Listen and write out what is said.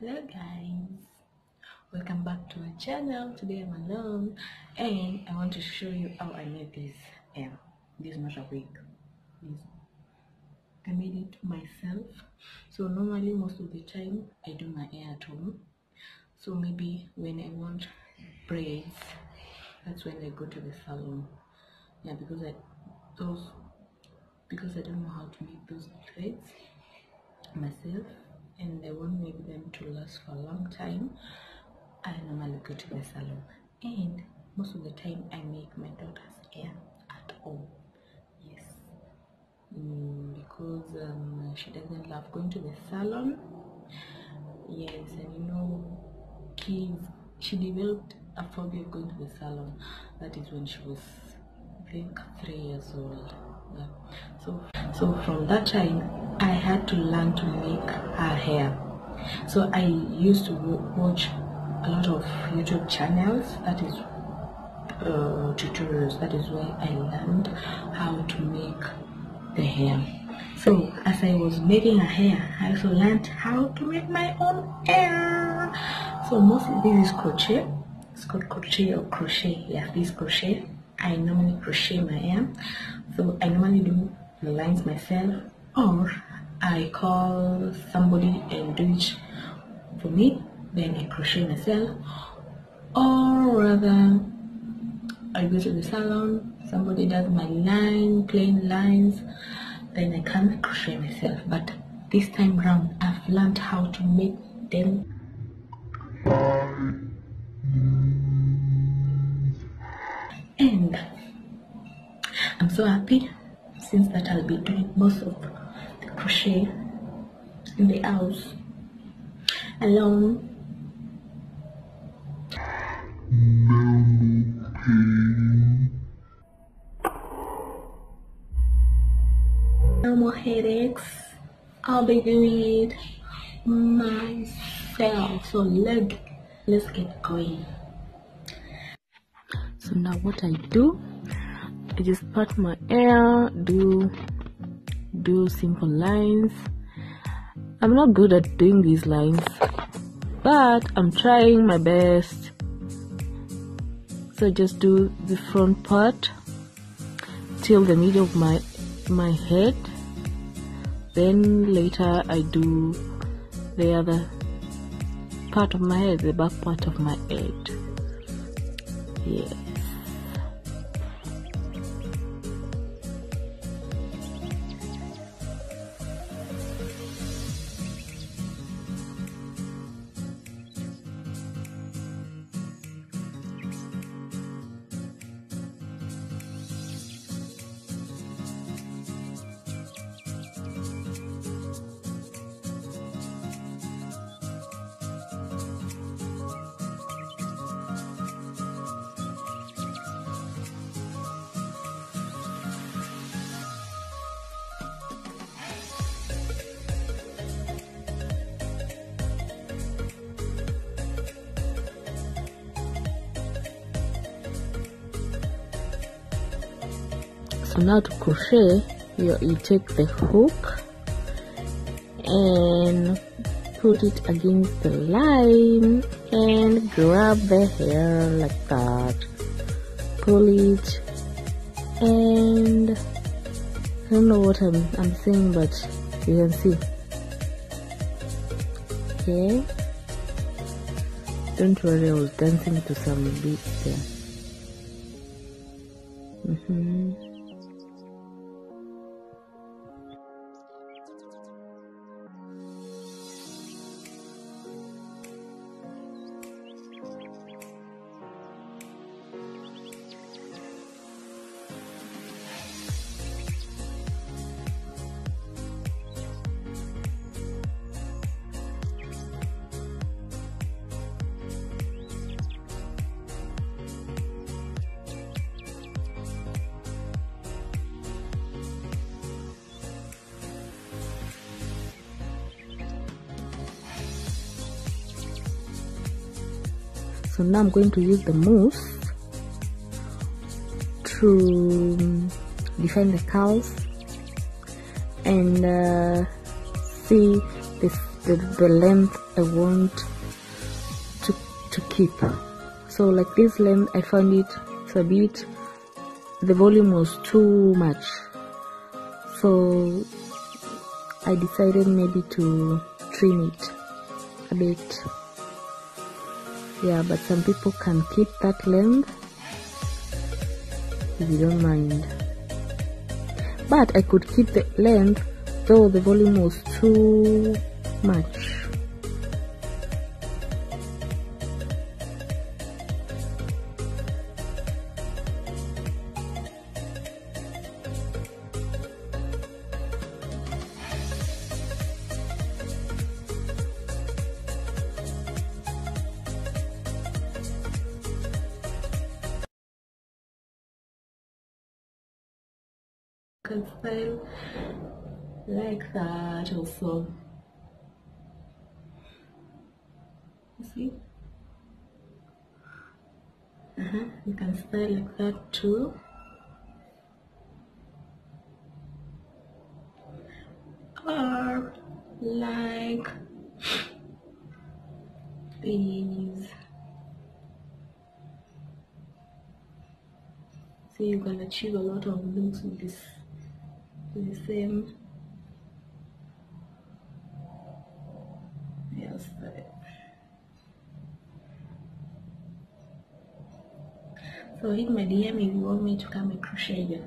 hello guys. Welcome back to my channel. Today i'm alone and i want to show you how i made this hair this is not a wig. This i made it myself. So normally most of the time i do my hair at home. So maybe when i want braids that's when i go to the salon. Yeah because i those because i don't know how to make those braids myself and I want maybe them to last for a long time, I normally go to the salon. And most of the time, I make my daughter's hair at home. Yes, mm, because um, she doesn't love going to the salon. Yes, and you know, kids, she developed a phobia of going to the salon. That is when she was, I think, three years old. So, so from that time, I had to learn to make her hair. So I used to watch a lot of YouTube channels. That is uh, tutorials. That is where I learned how to make the hair. So as I was making her hair, I also learned how to make my own hair. So mostly this is crochet. It's called crochet or crochet. Yeah, this crochet. I normally crochet my hair. So I normally do the lines myself or I call somebody and do it for me, then I crochet myself, or rather, I go to the salon, somebody does my line, plain lines, then I can crochet myself. But this time round, I've learned how to make them. And I'm so happy since that I'll be doing most of the crochet in the house alone. No more headaches. I'll be doing it myself. So let let's get going. So now what I do, I just part my hair, do do simple lines. I'm not good at doing these lines, but I'm trying my best. So just do the front part till the middle of my my head. Then later I do the other part of my head, the back part of my head. Yes. Now to crochet you, you take the hook and put it against the line and grab the hair like that. Pull it and I don't know what I'm, I'm saying but you can see. Okay. Don't worry I was dancing to some beats there. Mm-hmm. So now I'm going to use the mousse to define the curls and uh, see this the, the length I want to to keep. So like this length, I found it it's a bit. The volume was too much, so I decided maybe to trim it a bit. Yeah, but some people can keep that length if you don't mind. But I could keep the length though the volume was too much. Can style like that also. You see? Uh-huh. you can style like that too. Or like these. So you can achieve a lot of looks with this the same. Hairstyle so hit my dm if you want me to come and crochet you